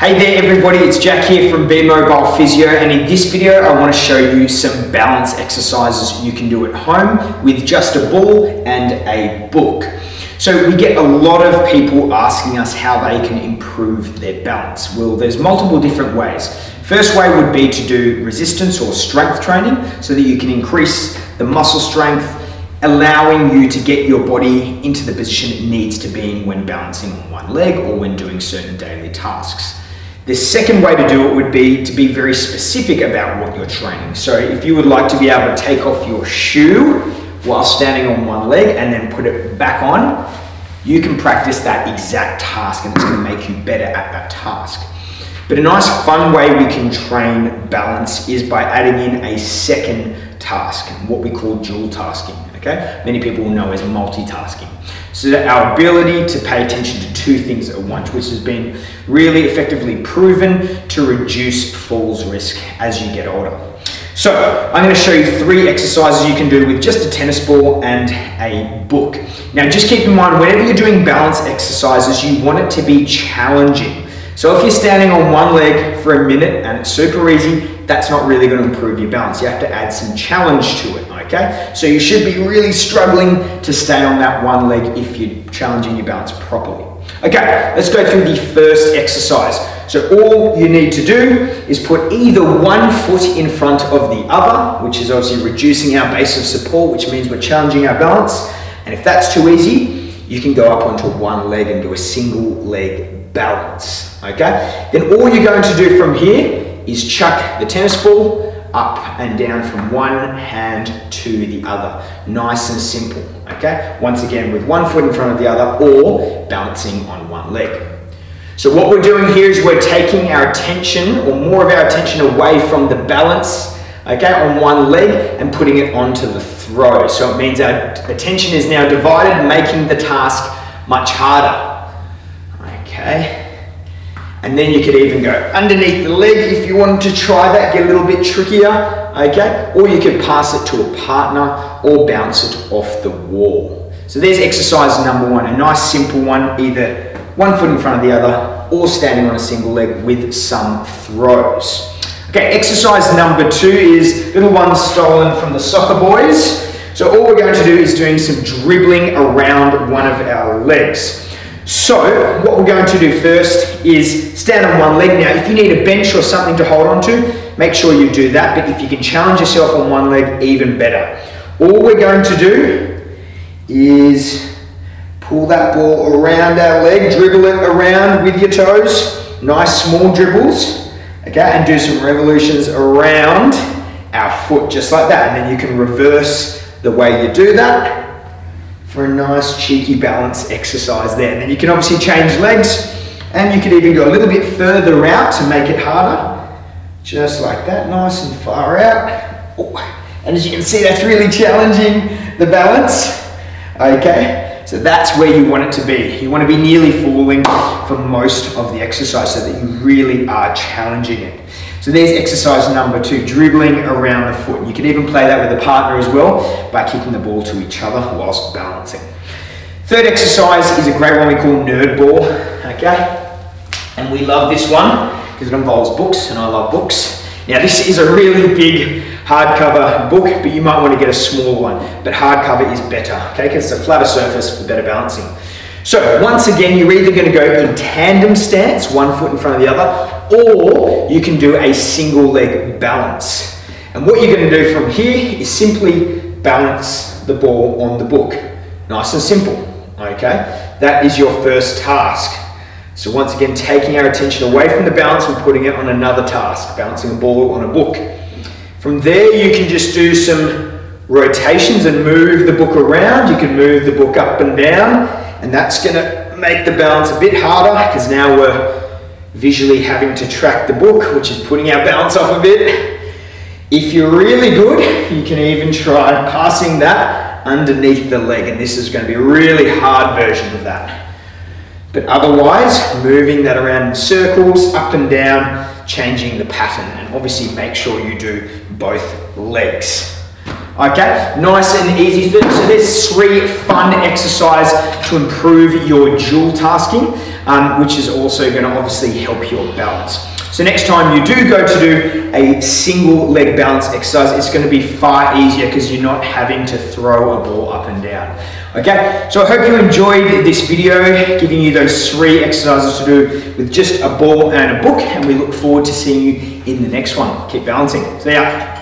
Hey there everybody, it's Jack here from Be Mobile Physio and in this video I want to show you some balance exercises you can do at home with just a ball and a book. So we get a lot of people asking us how they can improve their balance. Well, there's multiple different ways. First way would be to do resistance or strength training so that you can increase the muscle strength, allowing you to get your body into the position it needs to be in when balancing on one leg or when doing certain daily tasks. The second way to do it would be to be very specific about what you're training. So if you would like to be able to take off your shoe while standing on one leg and then put it back on, you can practice that exact task and it's going to make you better at that task. But a nice fun way we can train balance is by adding in a second task, what we call dual tasking. Okay, many people will know as multitasking. So our ability to pay attention to two things at once, which has been really effectively proven to reduce falls risk as you get older. So I'm going to show you three exercises you can do with just a tennis ball and a book. Now just keep in mind, whenever you're doing balance exercises, you want it to be challenging. So if you're standing on one leg for a minute and it's super easy, that's not really going to improve your balance. You have to add some challenge to it, okay? So you should be really struggling to stay on that one leg if you're challenging your balance properly. Okay, let's go through the first exercise. So all you need to do is put either one foot in front of the other, which is obviously reducing our base of support, which means we're challenging our balance. And if that's too easy, you can go up onto one leg and do a single leg balance, okay? Then all you're going to do from here is chuck the tennis ball up and down from one hand to the other. Nice and simple, okay? Once again, with one foot in front of the other or balancing on one leg. So what we're doing here is we're taking our attention or more of our attention away from the balance, okay, on one leg and putting it onto the throw. So it means our attention is now divided, making the task much harder. Okay. And then you could even go underneath the leg if you wanted to try that, get a little bit trickier, okay? Or you could pass it to a partner or bounce it off the wall. So there's exercise number one, a nice simple one, either one foot in front of the other or standing on a single leg with some throws. Okay, exercise number two is little one stolen from the soccer boys. So all we're going to do is doing some dribbling around one of our legs. So what we're going to do first is stand on one leg. Now, if you need a bench or something to hold on to, make sure you do that. But if you can challenge yourself on one leg, even better. All we're going to do is pull that ball around our leg, dribble it around with your toes. Nice small dribbles, okay? And do some revolutions around our foot, just like that. And then you can reverse the way you do that for a nice cheeky balance exercise there. And then you can obviously change legs and you can even go a little bit further out to make it harder. Just like that, nice and far out. Oh. And as you can see, that's really challenging the balance. Okay, so that's where you want it to be. You want to be nearly falling for most of the exercise so that you really are challenging it. So there's exercise number two, dribbling around the foot. You can even play that with a partner as well by kicking the ball to each other whilst balancing. Third exercise is a great one we call nerd ball, okay? And we love this one because it involves books and I love books. Now this is a really big hardcover book, but you might want to get a small one. But hardcover is better, okay? Because it's a flatter surface for better balancing. So once again, you're either going to go in tandem stance, one foot in front of the other, or you can do a single leg balance. And what you're going to do from here is simply balance the ball on the book. Nice and simple, okay? That is your first task. So once again, taking our attention away from the balance and putting it on another task, balancing a ball on a book. From there, you can just do some rotations and move the book around. You can move the book up and down, and that's gonna make the balance a bit harder because now we're visually having to track the book, which is putting our balance off a bit. If you're really good, you can even try passing that underneath the leg, and this is going to be a really hard version of that. But otherwise, moving that around in circles, up and down, changing the pattern, and obviously make sure you do both legs. Okay, nice and easy. So there's three fun exercise to improve your dual tasking. um, which is also going to obviously help your balance. So next time you do go to do a single leg balance exercise, it's going to be far easier because you're not having to throw a ball up and down. Okay, so I hope you enjoyed this video, giving you those three exercises to do with just a ball and a book, and we look forward to seeing you in the next one. Keep balancing. See ya.